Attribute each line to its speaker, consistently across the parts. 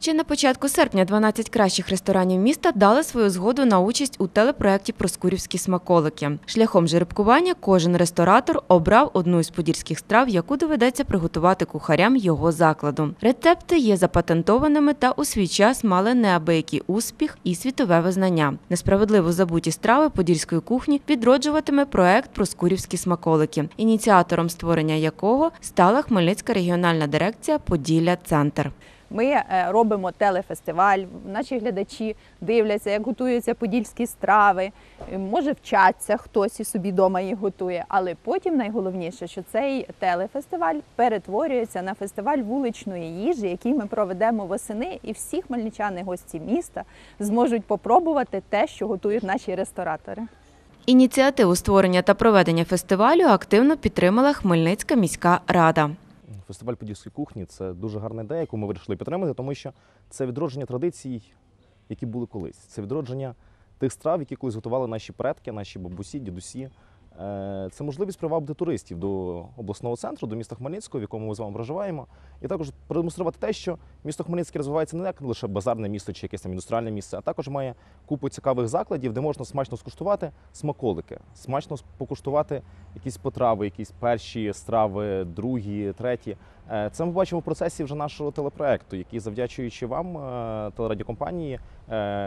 Speaker 1: Ще на початку серпня 12 кращих ресторанів міста дали свою згоду на участь у телепроекті Проскурівські смаколики. Шляхом жеребкування кожен ресторатор обрав одну із подільських страв, яку доведеться приготувати кухарям його закладу. Рецепти є запатентованими та у свій час мали неабиякий успіх і світове визнання. Несправедливо забуті страви подільської кухні відроджуватиме проект Проскурівські смаколики, ініціатором створення якого стала Хмельницька регіональна дирекція Поділля Центр.
Speaker 2: Ми е, робимо телефестиваль. Наші глядачі дивляться, як готуються подільські страви. Е, Може, вчаться хтось і собі вдома їх готує. Але потім найголовніше, що цей телефестиваль перетворюється на фестиваль вуличної їжі, який ми проведемо восени, і всі хмельничани, гості міста, зможуть попробувати те, що готують наші ресторатори.
Speaker 1: Ініціативу створення та проведення фестивалю активно підтримала Хмельницька міська рада.
Speaker 3: Фестиваль подільської кухні це дуже гарна ідея, яку ми вирішили підтримати, тому що це відродження традицій, які були колись. Це відродження тих страв, які колись готували наші предки, наші бабусі, дідусі. Е, Це можливість привабити туристів до обласного центру, до міста Хмельницького, в якому ми з вами проживаємо, і також продемонструвати те, що місто Хмельницьке розвивається не як лише базарне місто чи якесь там індустріальне місце, а також має купу цікавих закладів, де можна смачно скуштувати смаколики, смачно покуштувати якісь потрави, якісь перші страви, другі, треті. Е, Це ми бачимо в процесі вже нашого телепроекту, який, завдячуючи вам, е, телерадіокомпанії,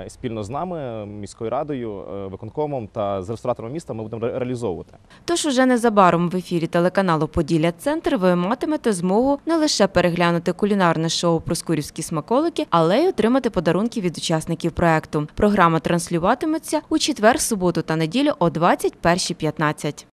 Speaker 3: спільно з нами, міською радою, виконкомом та з ресторатором міста, ми будемо ре- реалізовувати.
Speaker 1: Тож уже незабаром в ефірі телеканалу Поділля Центр ви матимете змогу не лише переглянути кулінарне шоу Проскурівські смаколики, але й отримати подарунки від учасників проекту. Програма транслюватиметься у четвер, суботу та неділю о 21.15.